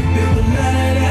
could build a out.